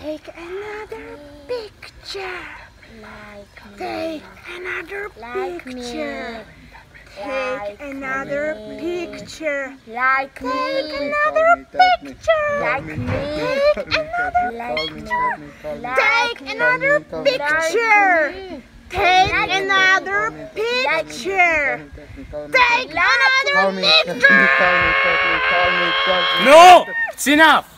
Take another picture. Like Take another Like me. picture. Take Like another me. picture. Like Take me. another picture. Like me. Take another Like me. Take another picture. Take another picture. Take another picture. No! It's enough!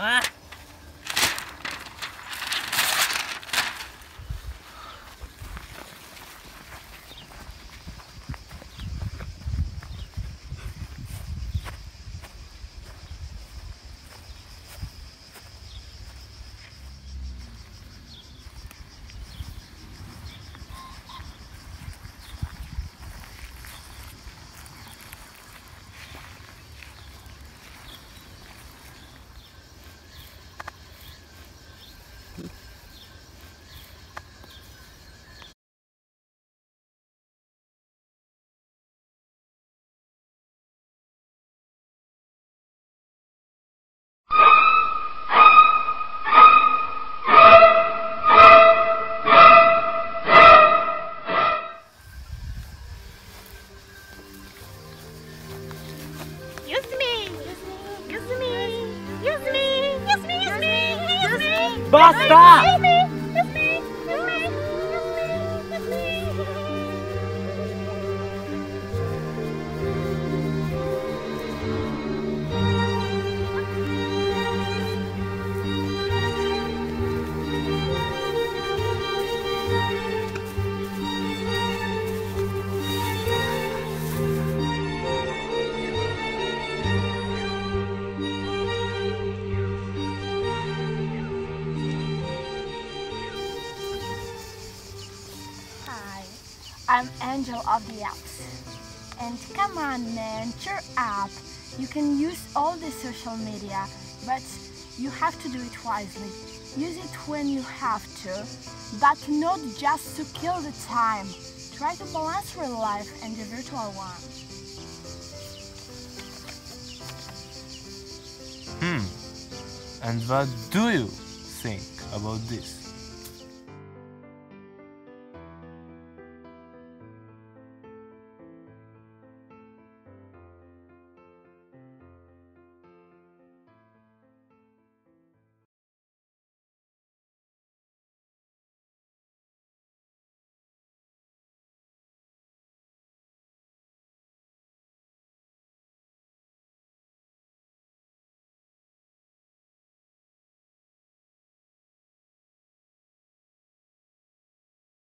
à. Basta! Hi, I'm Angel of the Alps. And come on, man, cheer up. You can use all the social media, but you have to do it wisely. Use it when you have to, but not just to kill the time. Try to balance real life and the virtual one. Hmm. And what do you think about this?